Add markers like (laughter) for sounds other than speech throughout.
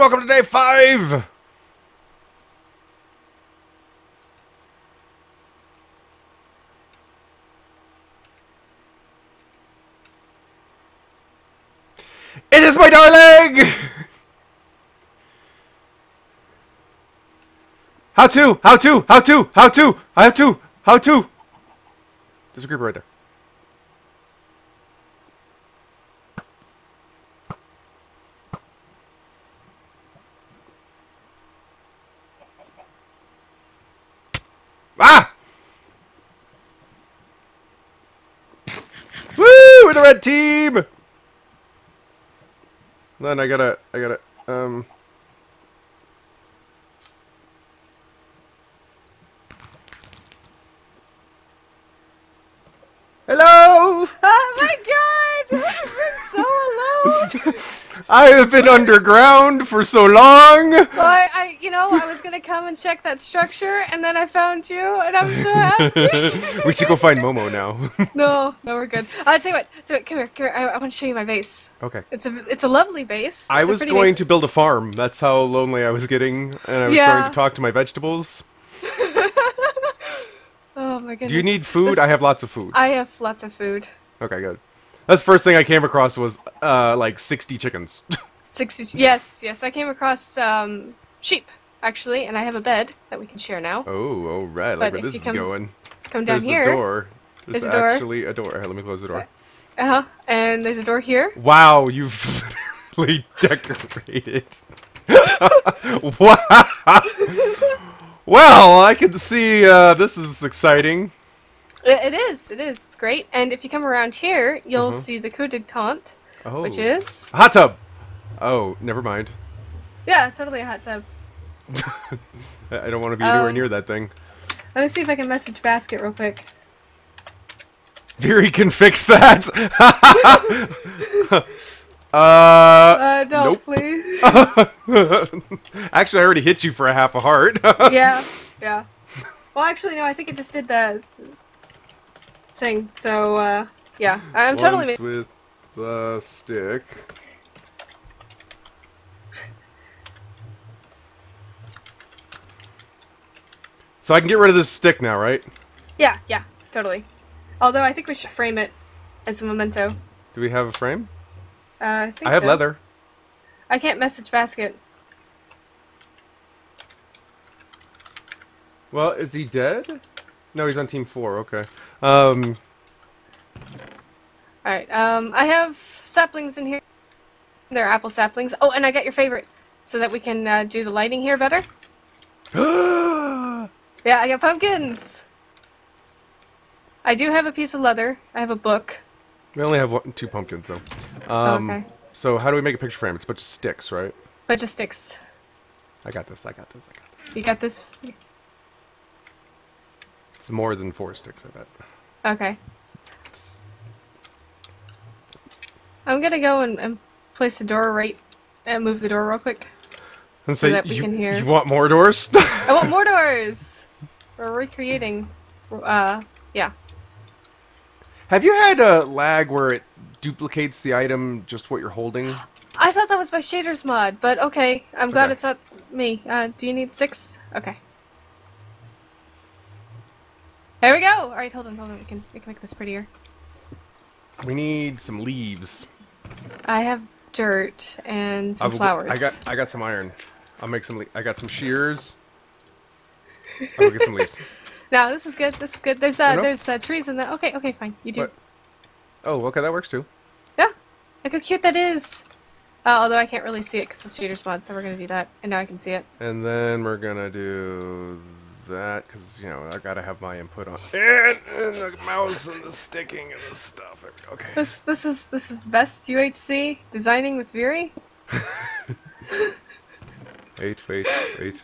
welcome to day five! It is my darling! How to? How to? How to? How to? How to? How to? There's a creeper right there. Ah! The red team! Then I gotta, I gotta, um... Hello! Oh my god! (laughs) I've been so alone! (laughs) I have been underground for so long! I, you know, I was gonna come and check that structure, and then I found you, and I'm so happy. (laughs) we should go find Momo now. (laughs) no, no, we're good. Uh, tell you what, you what, come here, come here. I, I want to show you my vase. okay. It's a, it's a lovely vase. I It's was going vase. to build a farm. That's how lonely I was getting, and I was Yeah. going to talk to my vegetables. (laughs) Oh my goodness. Do you need food? This- I have lots of food. I have lots of food. Okay, good. That's the first thing I came across was uh, like 60 chickens. Sixty. Yes, yes. I came across um sheep actually, and I have a bed that we can share now. oh, all right. But Like where this is come going. Come down There's here. the door. There's, There's a door. actually a door. Let me close the door. Uh huh. And there's a door here. Wow, you've (laughs) literally decorated. (laughs) wow. well, I can see uh, this is exciting. It, is. It is. It's great. And if you come around here, you'll Uh-huh. see the coup de Oh. which is a hot tub. Oh, never mind. yeah, totally a hot tub. (laughs) I don't want to be anywhere Um, near that thing. Let me see if I can message Basket real quick. Fury can fix that. (laughs) uh, Uh, don't nope. please. (laughs) Actually, I already hit you for a half a heart. yeah, yeah. Well, actually, no. I think it just did the thing. So, uh, yeah, I'm totally. Once with the stick. So I can get rid of this stick now, right? Yeah, yeah, totally. Although I think we should frame it as a memento. Do we have a frame? Uh, I think I have so. leather. I can't message Basket. Well, is he dead? No, he's on team four. Okay. Um, All right. Um, I have saplings in here. They're apple saplings. Oh, and I got your favorite, so that we can uh, do the lighting here better. (gasps) (gasps) (gasps) Yeah, I got pumpkins. I do have a piece of leather. I have a book. we only have one, two pumpkins though. Um, okay. So how do we make a picture frame? It's a bunch of sticks, right? Bunch of sticks. I got this. I got this. I got this. You got this? It's more than four sticks. I bet. Okay. I'm gonna go and, and place the door right and move the door real quick. And So say, that we you, can hear. you want more doors? (laughs) I want more doors. We're recreating. Uh, yeah. Have you had a lag where it duplicates the item just what you're holding? I thought that was my shaders mod, but okay. I'm glad it's not me. Uh, do you need sticks? Okay. There we go. All right, hold on, hold on. We can we can make this prettier. We need some leaves. I have dirt and some I will- flowers. I got I got some iron. I'll make some. Le- I got some shears. I'll get some leaves. (laughs) No, this is good. This is good. There's uh, there's uh, trees in there. Okay, okay, fine. You do. What? Oh, okay, that works too. Yeah. Look how cute that is. Uh, although I can't really see it because it's shaders mod, so we're gonna do that. And now I can see it. And then we're gonna do that because you know I gotta have my input on and, and the mouse and the sticking and the stuff. Okay. This this is this is best UHC designing with Virii. (laughs) Wait, wait, wait.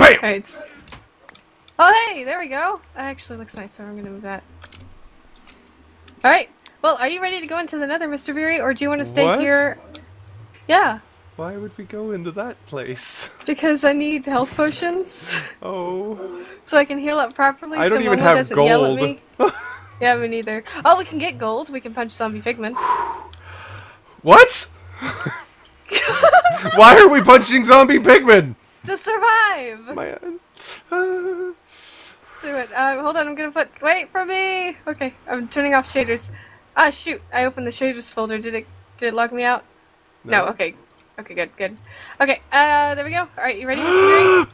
Bam! Oh hey, there we go. That actually looks nice, so I'm gonna move that. Alright. Well, are you ready to go into the nether, Mr. Virii, or do you want to stay What? here? Yeah, Why would we go into that place? (laughs) because I need health potions. (laughs) Oh. so I can heal up properly I don't so even have doesn't yell at gold. me. (laughs) yeah, me neither. Oh, we can get gold. We can punch zombie pigmen. What? Why are we punching zombie pigmen? To survive! Man. (laughs) Uh, Do it. Uh, hold on, I'm gonna put. Wait for me! Okay, I'm turning off shaders. Ah, shoot! I opened the shaders folder. Did it. Did it log me out? No, okay. Okay, good, good. Okay, uh, there we go. Alright, you ready, Mr.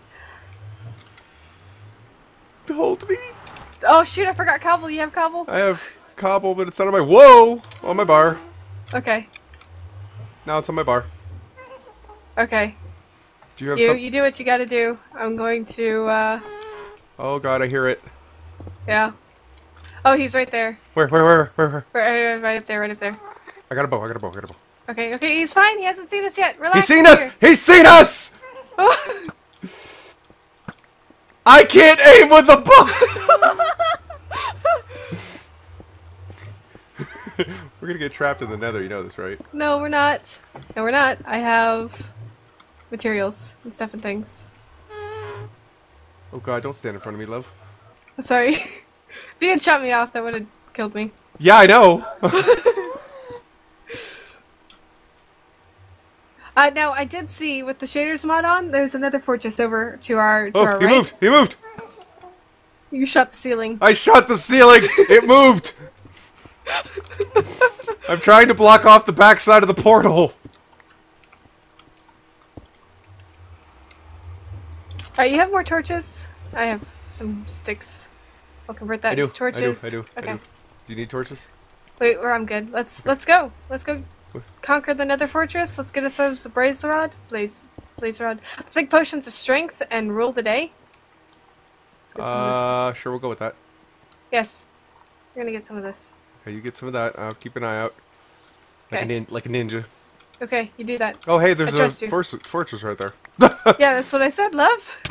(gasps) Hold me. Oh, shoot, I forgot cobble. You have cobble? I have cobble, but it's not on my. Whoa! On my bar. Okay, Now it's on my bar. okay. Do you have You, some? you do what you gotta do. I'm going to, uh, Oh god, I hear it. yeah. Oh, he's right there. Where? Where? Where? Where? where? Right, right up there, right up there. I got a bow. I got a bow. I got a bow. Okay, okay, he's fine. He hasn't seen us yet. Relax. He's seen us. here. He's seen us. (laughs) I can't aim with a bow. (laughs) (laughs) we're gonna get trapped in the nether. You know this, right? no, we're not. No, we're not. I have materials and stuff and things. Oh god, don't stand in front of me, love. Sorry. (laughs) if you had shot me off, that would have killed me. Yeah, I know. (laughs) Uh, now, I did see with the shaders mod on, there's another fortress over to our to oh, our he right. moved. He moved. You shot the ceiling. I shot the ceiling. It moved. (laughs) I'm trying to block off the backside of the portal. Alright, you have more torches? I have some sticks. I'll convert that I do. into torches. I do. I do. Okay. I do. Do you need torches? Wait, where I'm good. Let's let's go. Let's go conquer the Nether Fortress. Let's get ourselves a blaze rod. Blaze blaze rod. Let's make potions of strength and rule the day. Let's get some of this. Uh, sure, we'll go with that. Yes. We're gonna get some of this. Okay, you get some of that. I'll keep an eye out. Like, a, nin- like a ninja. Okay, you do that. Oh, hey, there's a force- fortress right there. (laughs) (laughs) yeah, that's what I said, love.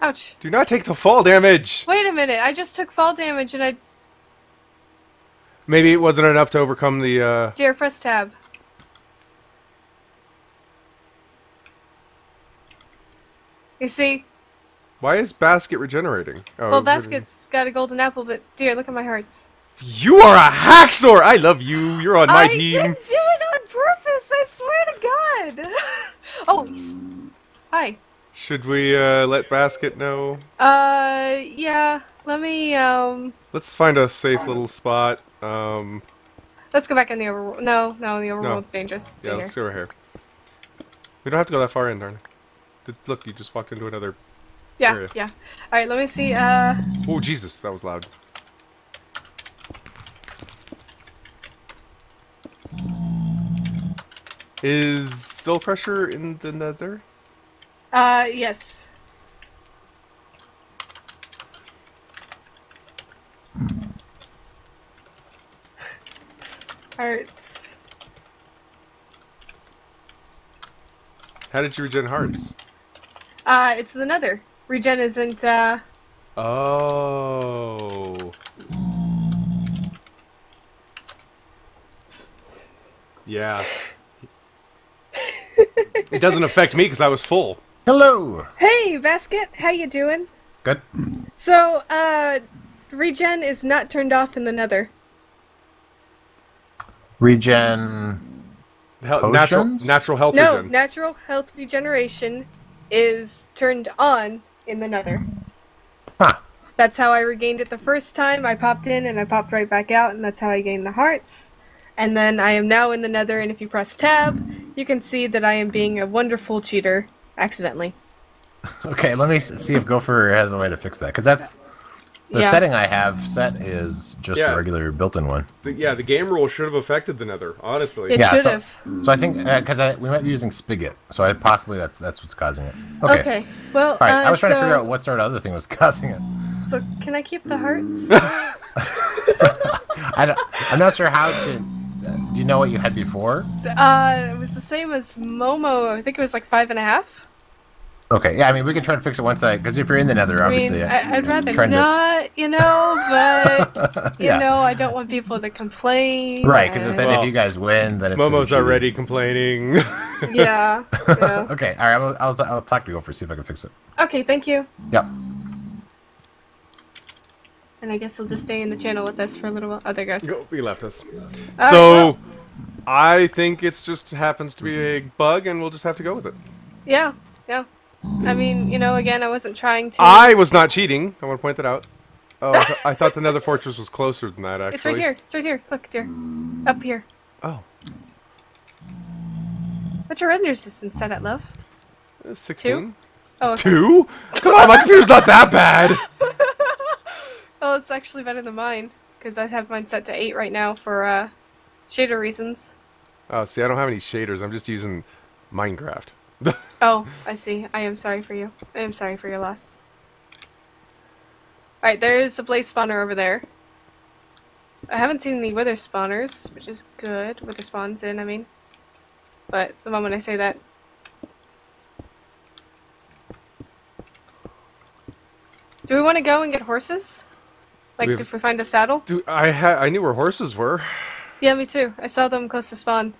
Ouch. Do not take the fall damage. Wait a minute. I just took fall damage and I Maybe it wasn't enough to overcome the. uh... dear press tab. You see, Why is basket regenerating? Oh, well, basket's got a golden apple, but dear, look at my hearts. You are a hacksaw. I love you. You're on my I team. Didn't do it on purpose. I swear to God. (laughs) oh, hi. Should we uh, let basket know? Uh, yeah. Let me um. Let's find a safe little spot. Um, Let's go back in the overworld. No, no, the overworld's dangerous. Let's yeah, let's here. see right here. We don't have to go that far in, darn. it. Look, you just walked into another. Yeah, area. yeah. All right, let me see. Uh, Oh Jesus, that was loud. Is Soul Crusher in the Nether? uh, yes. Hearts. How did you regen hearts? Uh, it's the Nether. Regen isn't. Uh, Oh. Yeah. It doesn't affect me because I was full. Hello. hey, Basket, how you doing? Good. So, uh, regen is not turned off in the Nether. Regen. Hel- natural, Potions? natural health No, regen. natural health regeneration is turned on in the Nether. Huh. That's how I regained it the first time. I popped in and I popped right back out, and that's how I gained the hearts. And then I am now in the Nether, and if you press tab, you can see that I am being a wonderful cheater accidentally. (laughs) Okay, let me see if Gopher has a way to fix that. Because that's. The Yeah. setting I have set is just Yeah. the regular built in one. The- yeah, the game rule should have affected the Nether. Honestly. It Yeah, should so- have. So I think. Because we might be using Spigot. So I, possibly that's that's what's causing it. Okay. Okay. Well, All right. uh, I was trying to figure out what sort of other thing was (laughs) causing it. So can I keep the hearts? (laughs) I don't, I'm not sure how to. Do you know what you had before? uh, it was the same as Momo. I think it was like five and a half. Okay. Yeah. I mean, we can try to fix it once I. Because if you're in the Nether, I mean, obviously. I, I'd rather trying to- not, you know, but (laughs) you Yeah. know, I don't want people to complain. Right. Because if, then Well, if you guys win, then it's. gonna Momo's already complaining. (laughs) yeah, yeah. (laughs) Okay. All right. I'll, I'll, I'll talk to Gopher see if I can fix it. Okay, thank you. Yep. And I guess he'll just stay in the channel with us for a little while. Oh, there goes. Nope, he left us. right, so, I think it's just happens to be a bug, and we'll just have to go with it. Yeah, yeah. I mean, you know, again, I wasn't trying to. I was not cheating. I want to point that out. Oh, I, th- I thought the Nether Fortress was closer than that. Actually, It's right here. It's right here. Look, dear. Up here. Oh, What's your render distance set at, love? uh, sixteen. Oh, okay. Two? Come on, my computer's not that bad. (laughs) oh, it's actually better than mine because I have mine set to eight right now for uh, shader reasons. Oh, see, I don't have any shaders. I'm just using Minecraft. (laughs) Oh, I see. I am sorry for you. I am sorry for your loss. Alright, there's a blaze spawner over there. I haven't seen any wither spawners, which is good. Wither spawns in, I mean. But the moment I say that. Do we want to go and get horses? Like we have- if we find a saddle? Dude, I ha- I knew where horses were. Yeah, me too. I saw them close to spawn.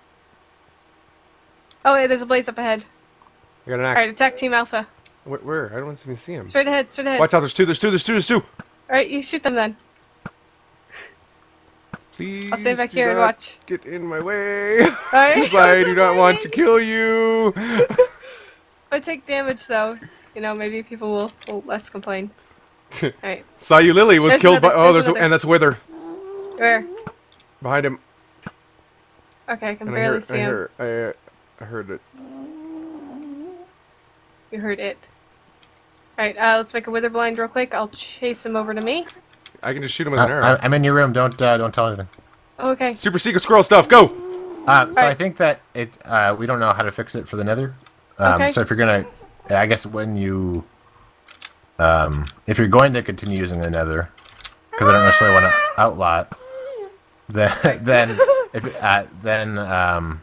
Oh, wait, there's a blaze up ahead. I got an axe. Alright, attack Team Alpha. Where, where? I don't even see him. Straight ahead, straight ahead. Watch out! There's two. There's two. There's two. There's two. Alright, you shoot them then. Please. I'll stay back do here and watch. Get in my way. Because I do not want to (laughs) kill you. If I take damage though, you know, maybe people will, will less complain. (laughs) Alright. Sayulily was There's killed by. Oh, there's there's a, another. and that's Wither Where? behind him. Okay, I can And I barely see I him. I, I heard it. You heard it. Alright, uh, let's make a wither blind real quick. I'll chase him over to me. I can just shoot him with Uh, an arrow. I- I'm in your room. Don't uh, don't tell anything. Okay. Super secret squirrel stuff. Go. Uh, so I think that it. Uh, we don't know how to fix it for the Nether. Um, Okay. So if you're gonna, I guess when you, um, if you're going to continue using the Nether, because I don't necessarily want to outlaw it, then (laughs) then if uh, then um,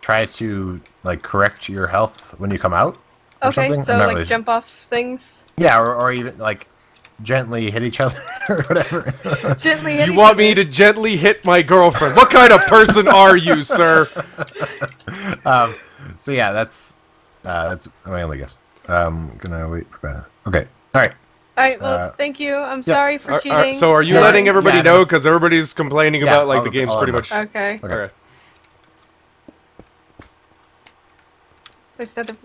try to like correct your health when you come out. or Okay, something. so like really- jump off things. Yeah, or, or even like gently hit each other (laughs) or whatever. (laughs) Gently hit You each want other. me to gently hit my girlfriend? What kind of person are you, sir? um, so yeah, that's uh, that's my only guess. Um, gonna wait for Beth. Okay, all right. Alright, well, uh, thank you. I'm sorry for Are- are- cheating. so are you Yeah. letting everybody Yeah, know? Because everybody's complaining Yeah, about like all the of- game's all pretty of much. them. Okay. Okay. Okay. There's another...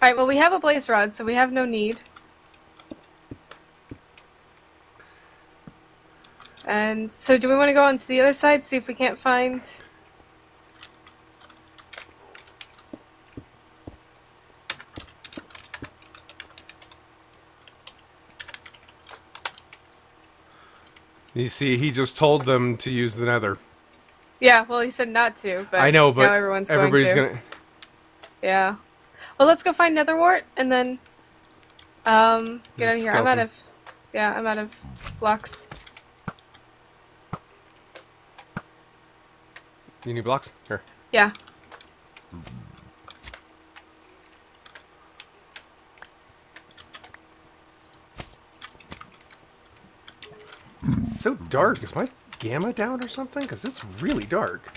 Alright, well, we have a blaze rod, so we have no need. And so do we want to go on to the other side, see if we can't find... You see, he just told them to use the Nether. Yeah, well, he said not to, but I know, but now everyone's everybody's going to. gonna. Yeah. Well, let's go find Netherwart and then um get out of here. I'm out of yeah, I'm out of blocks. You need blocks? Here. Yeah. So dark. Is my gamma down or something? Because it's really dark.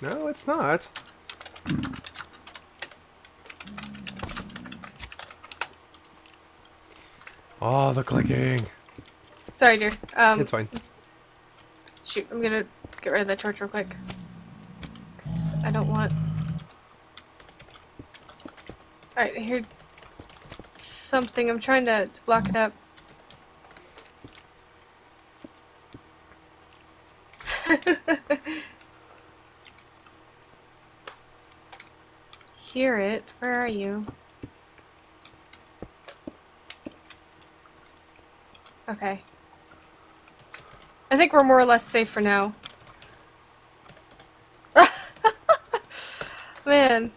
No, it's not. (clears throat) Oh, the clicking. Sorry, dear. Um It's fine. shoot, I'm gonna get rid of that torch real quick. I don't want Alright, I heard something. I'm trying to, to block it up. (laughs) Hear it. Where are you? Okay. I think we're more or less safe for now. (laughs) Man.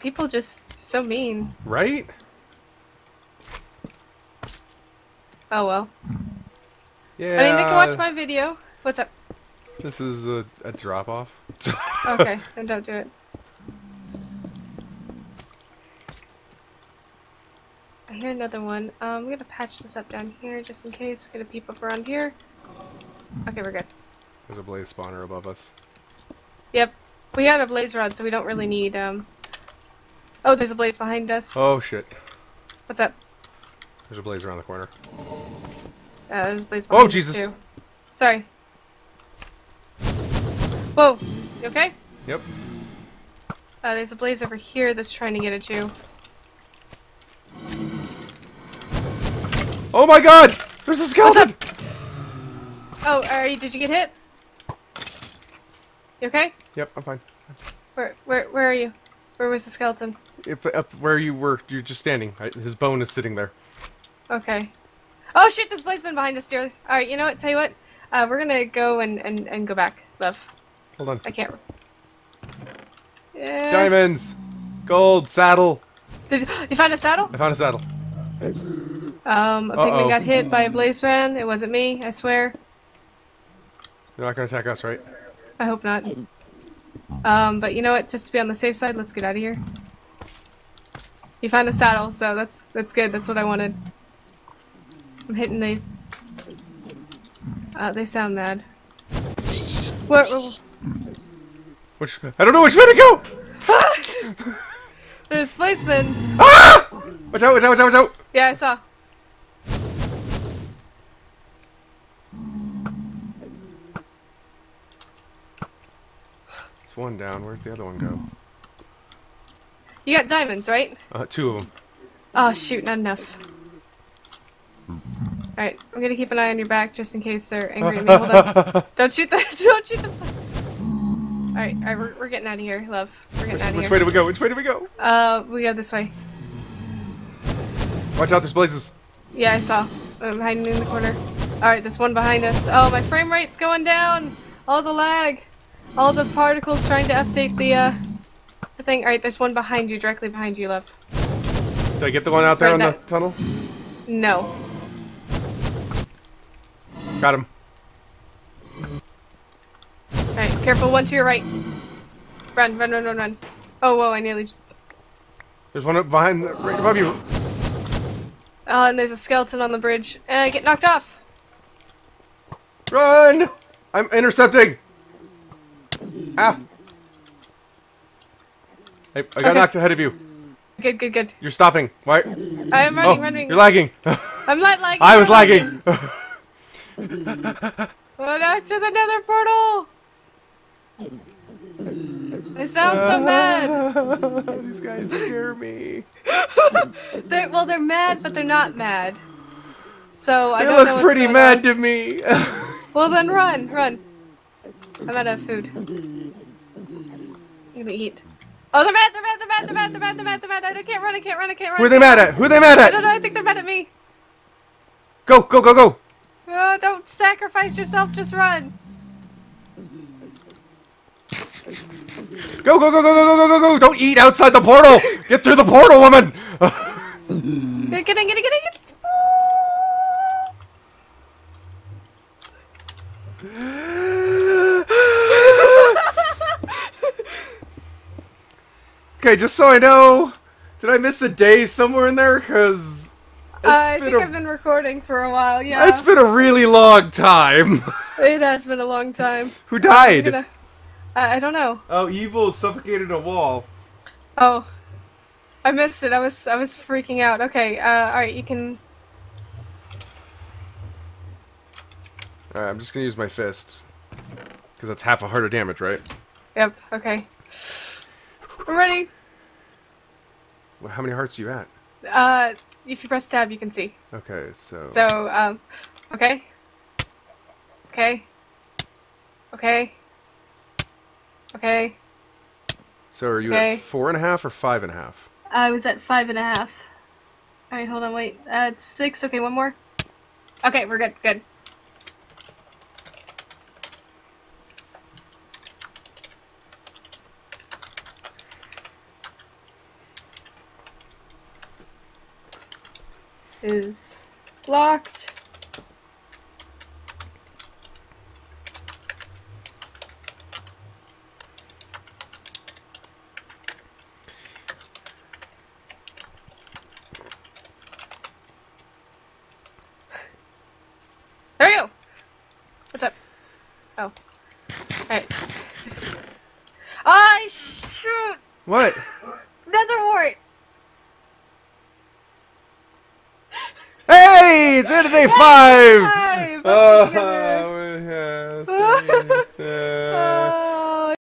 People just so mean. Right? Oh well. Yeah. I mean, they can watch my video. What's up? This is a, a drop off. (laughs) Okay, then don't do it. I hear another one. Um, I'm gonna patch this up down here just in case. We're gonna peep up around here. Okay, we're good. There's a blaze spawner above us. Yep. We had a blaze rod, so we don't really need, um... Oh, there's a blaze behind us. Oh shit. What's up? There's a blaze around the corner. Uh, there's a blaze Oh, Jesus. too. Sorry. Whoa. You okay? Yep. Uh, there's a blaze over here that's trying to get at you. Oh my god! There's a skeleton! Oh, are you, did you get hit? You okay? Yep, I'm fine. Where, where, where are you? Where was the skeleton? If up where you were, you're just standing. His bone is sitting there. Okay. Oh shit, there's been behind us, dear. Alright, you know what? Tell you what. Uh, we're gonna go and, and, and go back, love. Hold on. I can't. Yeah. Diamonds! Gold! Saddle! Did you find a saddle? I found a saddle. Um, a Uh-oh. pigman got hit by a blaze ran. It wasn't me, I swear. You're not gonna attack us, right? I hope not. Um, but you know what? Just to be on the safe side, let's get out of here. You found a saddle, so that's that's good. That's what I wanted. I'm hitting these. Uh, they sound mad. Where, where- Which I don't know which way to go! (laughs) there's blazeman. Ah! Watch out! Watch out! Watch out! Watch out! Yeah, I saw. It's one down. Where'd the other one go? You got diamonds, right? Uh, two of them. Oh shoot, not enough. Alright, I'm gonna keep an eye on your back just in case they're angry at me. Hold on. (laughs) Don't shoot the (laughs) don't shoot the Alright, alright, we're, we're getting out of here, love. We're getting out of Which here. way do we go? Which way do we go? Uh we go this way. Watch out! There's blazes. Yeah, I saw. I'm hiding in the corner. Alright, there's one behind us. Oh, my frame rate's going down! All the lag! All the particles trying to update the, uh, the thing. Alright, there's one behind you, directly behind you, love. Did I get the one out there Right in the tunnel? No. Got him. Alright, careful, one to your right. Run, run, run, run, run. Oh, whoa, I nearly... There's one up behind, the, right above you. Oh, and there's a skeleton on the bridge. Uh, get knocked off! Run! I'm intercepting. Ah! Hey, I got Okay. knocked ahead of you. Good, good, good. You're stopping. Why? I'm Oh, running, running. you're lagging. (laughs) I'm not lagging. I was I'm lagging. (laughs) Oh, no, to the nether portal! I sound so mad. (laughs) These guys scare me. (laughs) They're, well, they're mad, but they're not mad. So I They don't know look pretty mad on. to me. (laughs) Well, then run, run. I'm out of food. I'm gonna eat. Oh, they're mad, they're mad, they're mad, they're mad, they're mad, they're mad, they're mad. I can't run, I can't run, I can't run. Who are they mad at? Who are they mad I don't know. I think they're mad at me. Go, go, go, go. Oh, don't sacrifice yourself, just run. Go, go, go, go, go, go, go, go, Don't eat outside the portal! Get through the portal, woman! get, get, get, get, get. okay, just so I know, did I miss a day somewhere in there? Because I been think a I've been recording for a while, yeah. it's been a really long time. (laughs) It has been a long time. (laughs) Who died? gonna- I, I don't know. Oh, evil suffocated a wall. Oh. I missed it. I was I was freaking out. Okay, uh, alright, you can Alright, I'm just gonna use my fist. Because that's half a heart of damage, right? Yep, okay. I'm ready. Well, how many hearts are you at? Uh, if you press tab, you can see. Okay, so... So, um, okay. Okay. Okay. Okay. So are you okay. at four and a half or five and a half? I was at five and a half. Alright, hold on, wait. Uh, it's six. Okay, one more. Okay, we're good, good. Is locked. There we go. What's up? Oh. Alright. Ah, shoot! What? Nether wart! Five!